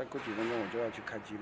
再过几分钟我就要去开机了。